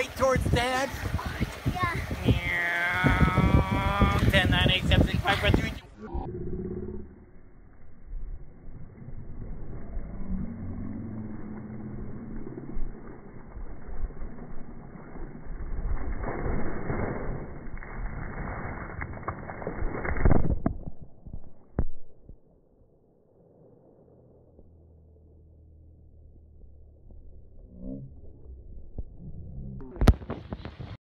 straight towards Dad.